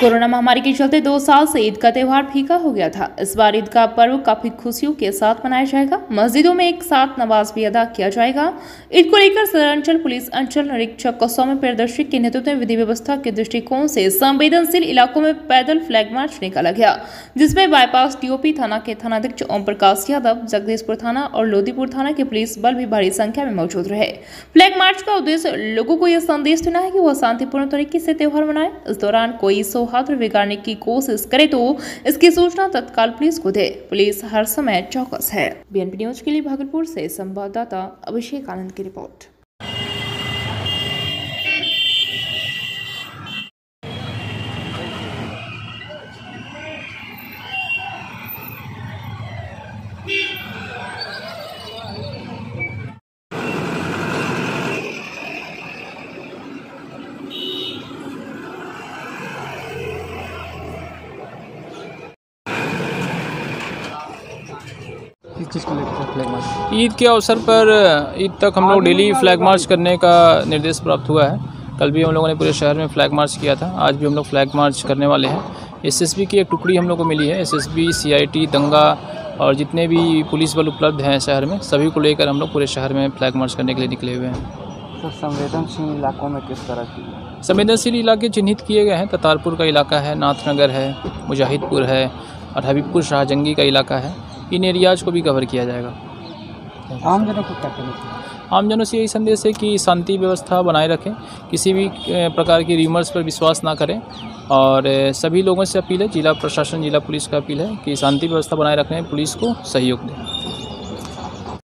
Corona महामारी के चलते दो साल से ईद का त्यौहार फीका हो गया था। इस बार ईद का पर्व काफ़ी खुशियों के साथ मनाया जाएगा। मस्जिदों में एक साथ नमाज़ भी अदा किया जाएगा। ईद को लेकर सदर अंचल पुलिस, अंचल निरीक्षक कौसौम्य प्रियदर्शी के नेतृत्व में विधि व्यवस्था के दृष्टिकोण से संवेदनशील इलाकों में पैदल फ्लैग मार्च निकाला गया, जिसमें बाईपास टीओपी थाना के थानाध्यक्ष ओम प्रकाश यादव, जगदीशपुर थाना और लोधीपुर थाना के पुलिस बल भी भारी संख्या में मौजूद रहे। फ्लैग मार्च का उद्देश्य लोगों को यह संदेश देना है कि वह शांतिपूर्ण तरीके से त्यौहार मनाए। इस दौरान कोई सौहार्द बिगाड़ने की कोशिश करे तो इसकी सूचना तत्काल पुलिस को दे। पुलिस हर समय चौकस है। बीएनपी न्यूज़ के लिए भागलपुर से संवाददाता अभिषेक आनंद की रिपोर्ट। चीज़ को लेकर फ्लैग मार्च ईद के अवसर पर ईद तक हम लोग डेली फ्लैग मार्च करने का निर्देश प्राप्त हुआ है। कल भी हम लोगों ने पूरे शहर में फ्लैग मार्च किया था। आज भी हम लोग फ्लैग मार्च करने वाले हैं। एसएसबी की एक टुकड़ी हम लोग को मिली है। एसएसबी सीआईटी दंगा और जितने भी पुलिस बल उपलब्ध हैं शहर में सभी को लेकर हम लोग पूरे शहर में फ्लैग मार्च करने के लिए निकले हुए हैं। सर संवेदनशील इलाकों में किस तरह की संवेदनशील इलाके चिन्हित किए गए हैं। ततारपुर का इलाका है नाथनगर है मुजाहिदपुर है और हबीबपुर शाहजंगी का इलाका है। इन एरियाज़ को भी कवर किया जाएगा। आमजनों को क्या कहना आमजनों से यही संदेश है कि शांति व्यवस्था बनाए रखें किसी भी प्रकार की र्यूमर्स पर विश्वास ना करें और सभी लोगों से अपील है जिला प्रशासन जिला पुलिस का अपील है कि शांति व्यवस्था बनाए रखें पुलिस को सहयोग दें।